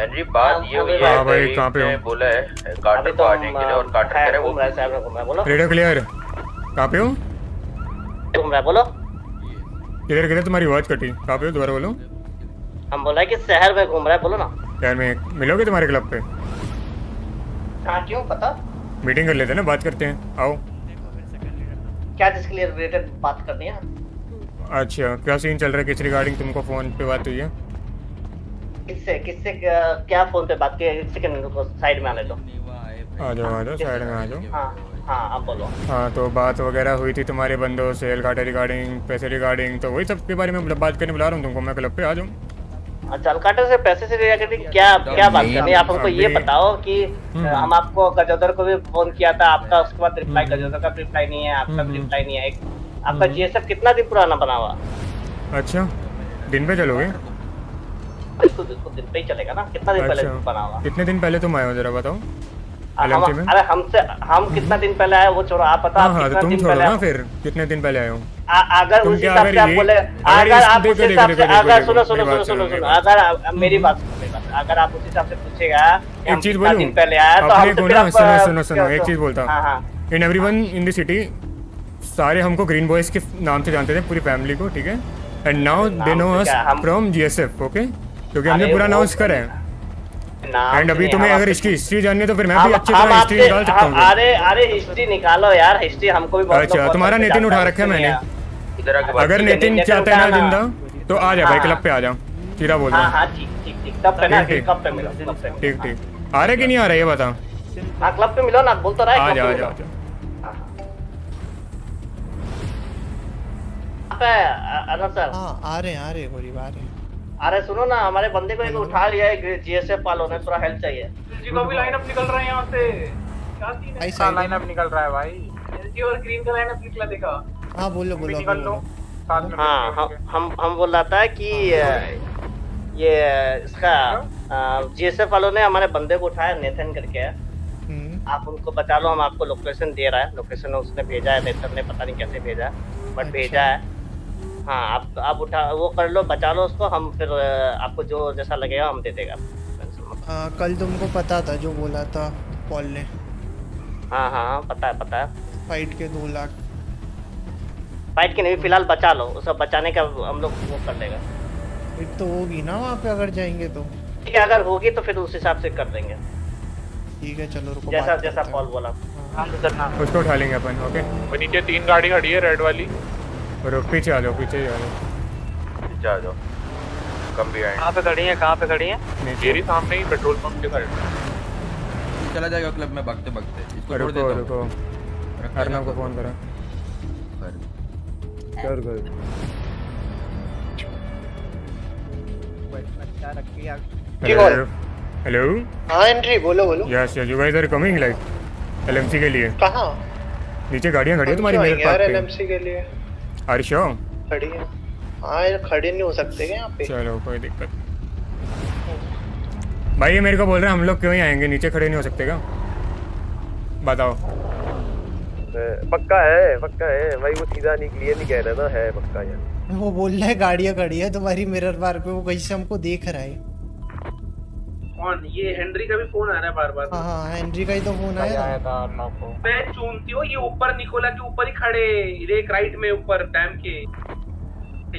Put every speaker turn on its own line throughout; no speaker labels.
Henry बात ये हुई है
हाँ भाई, कहाँ पे हो?
बोला है कार्टर को
तो
आने के लिए और कार्टर कह रहा है
है घूम रहा बोलो।
रेडियो क्लियर कहाँ पे हो?
घूम रहा बोलो।
किधर किधर तुम्हारी आवाज़ कटी? कहाँ पे हो? दोबारा बोलो।
हम बोला है कि शहर में घूम रहा है बोलो ना।
यार मैं मिलोगे तुम्हारे क्लब पे?
हाँ क्यों पता?
मीटिंग कर लेते हैं ना बात करते हैं। आओ।
क्या जिसके लिए रिलेटेड बात करनी है?
अच्छा क्या सीन चल रहा है? किस रिगार्डिंग तुमको फ़ोन पे बात हुई है?
किससे किससे क्या क्या फ़ोन पे बात की एक सेकंड को साइड में आने दो।
आ जाओ आ जाओ साइड में आ जाओ।
हाँ हाँ अब बोलो।
हाँ तो बात वगैरह हुई थी तुम्हारे बंदों से एल रिगार्डिंग पैसे रिगार्डिंग तो वही सब के बारे में मतलब बात करने बुला रहा हूँ तुमको मैं क्लब पे आ जाऊँ।
अच्छा से पैसे से रिलेटेड क्या क्या बात करनी है? आप हमको ये बताओ कि
हम्म।
हम आपको गजोदर को भी फ़ोन किया था आपका उसके बाद रिप्लाई गजोदर का रिप्लाई नहीं है आपका भी रिप्लाई नहीं है। आपका जीएसएफ कितना दिन पुराना बना हुआ?
अच्छा दिन पे चलोगे?
बिल्कुल बिल्कुल दिन पे ही चलेगा ना। कितना दिन पहले
अच्छा।
बना हुआ?
कितने दिन पहले तुम आए हो जरा बताओ?
हम अरे हमसे हम कितना दिन पहले आए वो छोड़ो आप बताओ
हाँ हाँ तो
कितना
तुम
दिन पहले
ना फिर कितने दिन पहले आए हो?
अगर उस हिसाब से आप बोले
अगर
आप उस हिसाब से अगर सुनो सुनो सुनो सुनो अगर मेरी बात सुनो अगर आप उस हिसाब से पूछेगा
एक चीज़ बोलूँ?
दिन पहले आए तो हम तो
सुनो सुनो सुनो एक चीज़ बोलता
हाँ।
In everyone in the city सारे हमको ग्रीन बॉयज़ के नाम से जानते थे पूरी फैमिली को ठीक है? And now they know us from GSF okay क्योंकि हमने पूरा अनाउंस करा है। एंड अभी तुम्हें अगर इसकी हिस्ट्री जाननी है तो फिर मैं भी अच्छी तरह हिस्ट्री निकाल सकता हूँ
अरे अरे हिस्ट्री निकालो यार हिस्ट्री हमको भी बहुत
अच्छा तुम्हारा नितिन उठा रखा है मैंने।
इधर आके
अगर नितिन चाहता है ना ज़िंदा तो आ जा भाई क्लब पे आ जा। सीधा बोल
हाँ
रहा हूँ।
हाँ ठीक ठीक ठीक कब पे ना। कब पे मिलो
ठीक ठीक। आ रहे कि नहीं आ रहे ये बता।
हाँ क्लब पे मिलो ना बोल तो रहा है
आ जा आ जा
है,
हाँ आ रहे हैं आ रहे हैं गरीब आ रहे हैं।
अरे सुनो ना हमारे बंदे को एक उठा लिया है जीएसएफ वालों ने थोड़ा हेल्प चाहिए।
जी को भी लाइनअप निकल रहा है यहाँ से। क्या सीन है?
भाई
लाइनअप निकल रहा है भाई।
एलजी और ग्रीन का लाइनअप निकला देखा?
हाँ बोलो बोलो
निकल लो।
बोलो
साथ में
हाँ हम हम बोल रहा था कि ये इसका जीएसएफ वालों ने हमारे बंदे को उठाया नेथन करके।
हम्म,
आप उनको बता लो हम आपको लोकेशन दे रहा है। लोकेशन उसने भेजा है नेथन ने पता नहीं कैसे भेजा बट
अच्छा।
भेजा है। हाँ आप आप उठा वो कर लो बचा लो उसको हम फिर आपको जो जैसा लगेगा हम दे देगा।
आ, कल तुमको पता था जो बोला था पॉल ने।
हाँ हाँ हाँ, पता है पता है।
फाइट के दो लाख।
फाइट के नहीं फ़िलहाल बचा लो उसको बचाने का हम लोग वो कर देगा।
फाइट तो होगी ना वहाँ पे अगर जाएँगे तो।
ठीक है अगर होगी तो फिर उस हिसाब से कर देंगे।
ठीक है चलो रुको
जैसा जैसा पॉल बोला।
हाँ,
उसको उठा लेंगे अपन ओके
और नीचे तीन गाड़ी खड़ी है रेड वाली।
और पीछे आ जाओ पीछे ही आ जाओ।
नीचे आ जाओ। कम भी आए
कहाँ पे खड़ी है कहाँ पे खड़ी है?
नीचे।
मेरी सामने ही पेट्रोल पंप के साइड
चला जाएगा क्लब में भागते भागते। इसको छोड़
रुको
देता
रुको।
हूँ रखा
को फ़ोन करा।
कर।
कर। कर हेलो हेलो
हाँ एंट्री बोलो बोलो।
Yes yes you guys are coming like LMC के लिए।
कहाँ?
नीचे गाड़ियाँ खड़ी है तुम्हारी मेरे
आएँगे यार
पास
एलएमसी के लिए।
आर
खड़ी है। हाँ यार खड़े नहीं हो सकते क्या यहाँ पे?
चलो कोई दिक्कत भाई ये मेरे को बोल रहे हैं हम लोग क्यों ही आएँगे? नीचे खड़े नहीं हो सकते क्या? बताओ।
पक्का है पक्का है। भाई वो सीधा नहीं क्लियर नहीं कह रहा ना है पक्का यार।
वो बोल रहा है गाड़ियाँ खड़ी है तुम्हारी मिरर बार पे वो कहीं से हमको देख रहा है?
कौन? ये हेनरी का भी फ़ोन आ रहा है बार बार
हाँ हाँ हेनरी का ही तो फ़ोन आया।
आया
था
था को।
मैं चूमती हूँ ये ऊपर निकोला के ऊपर ही खड़े रेक राइट में ऊपर डैम के।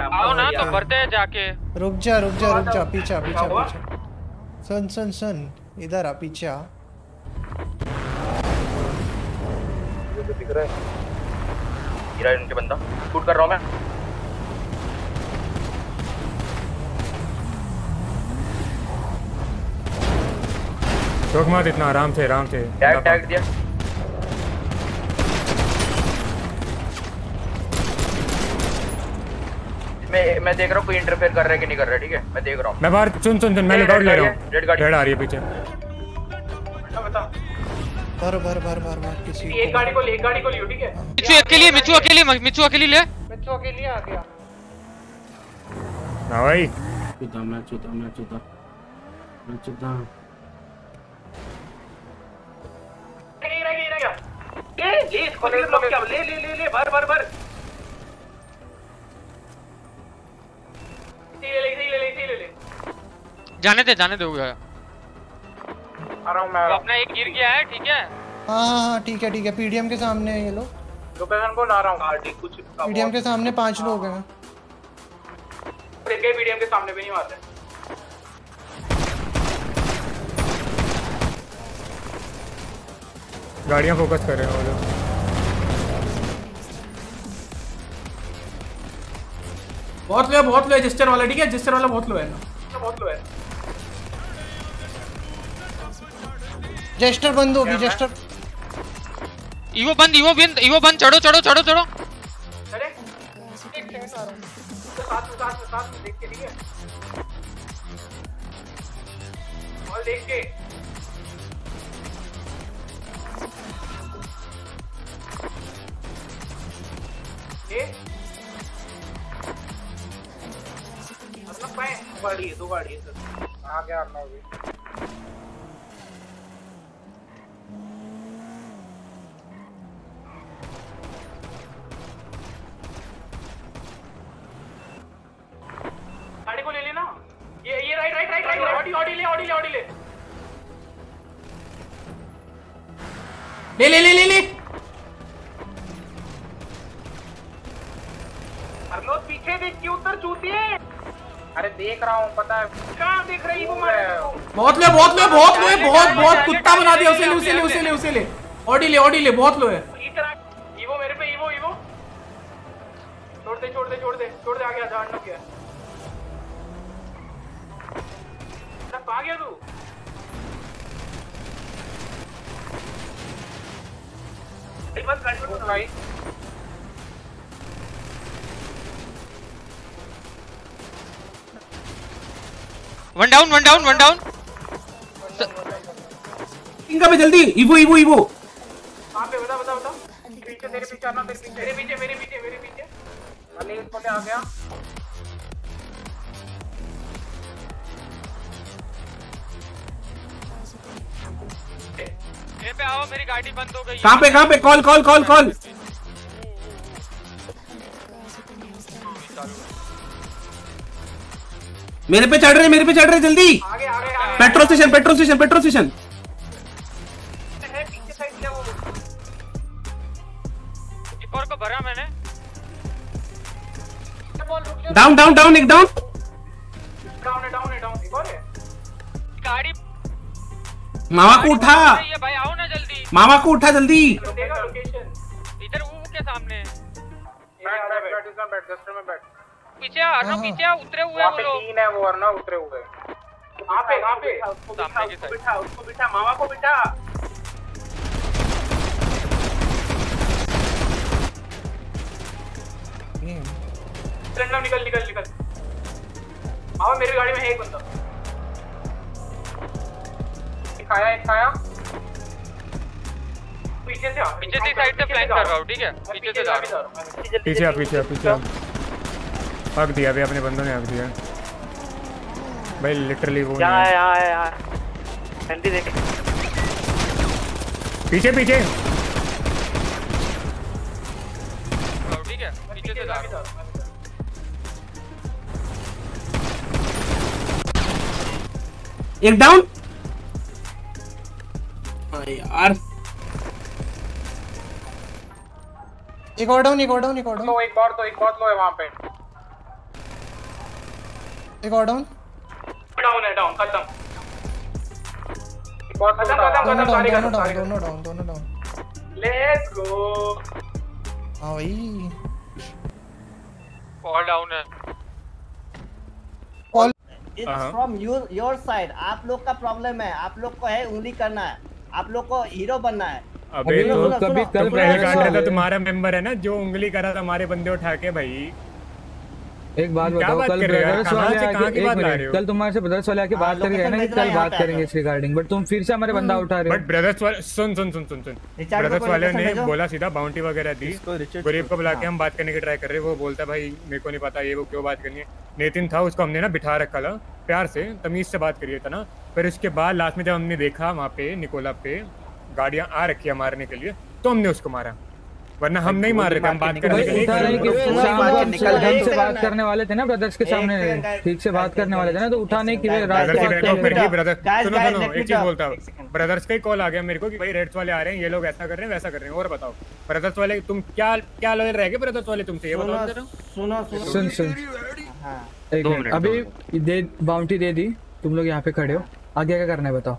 आओ ना तो बढ़ते हैं जाके।
रुक जा रुक जा रुक जा पीछे पीछे? पीछे। सुन सुन सुन। इधर आ पीछे आ।
तो दिख रहा है।
गिरा है उनके बंदा। शूट कर रहा हूँ मैं।
रोक मत इतना आराम से आराम से।
टैग टैग दिया। मैं मैं देख रहा हूँ कोई इंटरफेयर कर रहा है कि नहीं कर रहा है ठीक है? मैं देख रहा हूँ।
मैं बाहर सुन सुन सुन मैं लुकआउट ले रहा
है, रेड गाड़ी।
रेड आ रही है पीछे।
बता बता।
भर भर भर भर भर किसी
एक गाड़ी को ले एक गाड़ी को लियो ठीक है?
मिचू अकेली मिचू अकेली मिचू अकेली ले।
बच्चों के लिए आ गया।
हाँ भाई।
चुता मैं चुता मैं चुता मैं चुता
ले इसको ले ब्लॉक किया ले ले ले ले भर भर भर। इसे ले ले इसे ले ले इसे ले ले।
जाने दे जाने दे हो। गया
आ रहा हूँ मैं।
अपना एक गिर गया है ठीक है?
हाँ हाँ हाँ ठीक है ठीक है। पीडीएम के सामने है ये लोग।
लोकेशन को ला रहा हूँ।
गाड़ी कुछ
पीडीएम के सामने पाँच लोग हैं।
देख के मीडियम के सामने भी नहीं मारते।
गाड़ियाँ फोकस कर रहे हैं वो लोग।
बहुत लो है बहुत लो है जिस्टर वाला ठीक है? जिस्टर वाला बहुत लो है।
ना बहुत लो है
जेस्टर बंद होगी जेस्टर।
ईवो बंद ईवो बंद ईवो बंद चढ़ो चढ़ो चढ़ो चढ़ो।
अरे हूँ साथ में साथ में साथ में देख के ठीक है? और देख के। ये? पाए गाड़ी है दो गाड़ी है सर।
आ गया अर्नव भी।
गाड़ी को ले लेना। ये ये right right right right Audi Audi ले ऑडी ले ऑडी ले।
ले ले ले ले ले।
हरलोद पीछे देख के उधर चूतिए?
अरे देख रहा हूँ पता है।
कहाँ देख रही वो मारे
बहुत लो बहुत लो बहुत लो बहुत बहुत कुत्ता बना दिया उसे ले उसे ले उसे ले उसे ले। ऑडी ले ऑडी ले बहुत लो है
ईवो मेरे पे ईवो ईवो। छोड़ दे छोड़ दे छोड़ दे छोड़ दे आ गया जान गया। अरे आ गया तू? बस गाड़ी भाई
one down one down one down
इनका पे जल्दी इवो इवो इवो
कहाँ पे बता बता बता पीछे तेरे पीछे आना तेरे पीछे। मेरे पीछे मेरे पीछे मेरे पीछे। अरे इसको क्या आ गया।
ये पे आओ मेरी गाड़ी बंद हो गई।
कहाँ पे कहाँ पे? कॉल कॉल कॉल कॉल मेरे पे चढ़ रहे मेरे पे चढ़ रहे जल्दी। Petrol station petrol station petrol station.
है पीछे साइड से वो
एक और को भरा मैंने।
डाउन डाउन डाउन एक डाउन
डाउन है डाउन है डाउन एक और है?
गाड़ी
मामा को उठा।
भाई आओ ना जल्दी।
मामा को उठा जल्दी।
लोकेशन
इधर वो के सामने।
बैठ बैठ बैठ बैठ में बैठ।
पीछे आ अर्नव पीछे आ, उतरे हुए वो लोग।
तीन है वो अर्नव उतरे हुए
कहाँ पे कहाँ पे।
सामने
बिठा
की साइड।
बिठा उसको बिठा मामा को बिठा। रंडम निकल निकल निकल। मामा मेरी गाड़ी में है एक बंदा।
एक खाया एक खाया
पीछे से
पीछे से साइड से फ्लैंक कर रहा हूँ ठीक है? पीछे से जा रहा हूँ।
पीछे पीछे पीछे हक दिया भाई अपने बंदों ने हक दिया। भाई लिटरली वो नहीं है।
यहाँ है यहाँ है। देख।
पीछे पीछे।
ठीक है पीछे से जा रहा हूँ
एक डाउन यार।
एक और डाउन एक और डाउन एक और डाउन
तो एक और तो एक और लो है वहाँ पे।
एक और डाउन
डाउन है डाउन खत्म।
एक
खत्म खत्म
दोनों
खत्म सारी
डाउन
खत्म
डाउन दोनों डाउन दोनों डाउन
लेट्स गो
हाँ भाई।
फॉल डाउन है।
Call.
From your your side आप लोग का प्रॉब्लम है। आप लोग को है उंगली करना है। आप लोग को हीरो बनना है।
अबे तो कभी कल
सुनो,
पहले कांड था तुम्हारा मेंबर है ना जो उंगली करा था हमारे बंदे उठा के भाई।
एक बात बताओ कल
हो?
ब्रदर्स वाले एक मिनट कल तुम्हारे से ब्रदर्स वाले आके
हाँ,
बात करके गए ना कल बात करेंगे इस रिगार्डिंग बट तुम फिर से हमारे बंदा उठा रहे हो।
बट ब्रदर्स वाले सुन सुन सुन सुन सुन। ब्रदर्स वाले ने बोला सीधा बाउंटी वगैरह दी। गरीब को बुला के हम बात करने की ट्राई कर रहे वो बोलता भाई मेरे को नहीं पता ये वो क्यों बात करनी है। नितिन था उसको हमने ना बिठा रखा था प्यार से तमीज से बात करिए था ना फिर उसके बाद लास्ट में जब हमने देखा वहाँ पे निकोला पे गाड़ियाँ आ रखी है मारने के लिए तो हमने उसको मारा। वरना हम नहीं मार रहे थे हम बात करने के लिए
उठा नहीं कि
खड़े
शाम से बात करने वाले थे ना ब्रदर्स के सामने ठीक से बात करने वाले थे ना तो उठा नहीं कि रात
ब्रदर
की
बैठो फिर भी ब्रदर सुनो सुनो एक चीज़ बोलता हूँ। ब्रदर्स का ही कॉल आ गया मेरे को कि भाई रेड्स वाले आ रहे हैं ये लोग ऐसा कर रहे हैं वैसा कर रहे हैं और बताओ। ब्रदर्स वाले तुम क्या क्या लॉयल रह गए ब्रदर्स वाले तुमसे ये बताओ।
सुनो सुनो
सुन। सुन
हाँ
एक मिनट अभी दे बाउंटी दे दी तुम लोग यहाँ पे खड़े हो। आगे क्या करना है बताओ।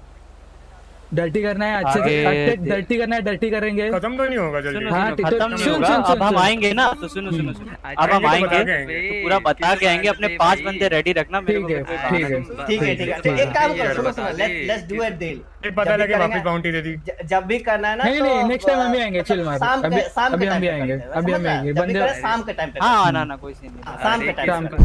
डर्टी करना है अच्छे से डर्टी करना है डर्टी करेंगे।
खत्म तो नहीं होगा जल्दी।
हाँ ठीक तो
खत्म नहीं
सुन
होगा।
सुन
अब हम आएँगे ना तो सुनो सुनो सुनो। अब हम
तो
आएँगे। तो पूरा बता के आएँगे अपने पाँच बंदे रेडी रखना मेरे
ठीक
को
है ठीक है
ठीक है ठीक है तो एक काम करो सुनो सुनो let's let's do it deal
एक पता लगे वापस बाउंटी दे दी।
जब भी करना है ना
नहीं
तो
नहीं नेक्स्ट टाइम हम भी आएँगे चिल मार अभी
के शाम
अभी
के
हम भी
टाइम पे
आएँगे अभी हम आएँगे।
भी
बंदे
शाम के टाइम पे
हाँ ना ना कोई सीन नहीं
हाँ, शाम के टाइम पे